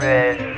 fresh.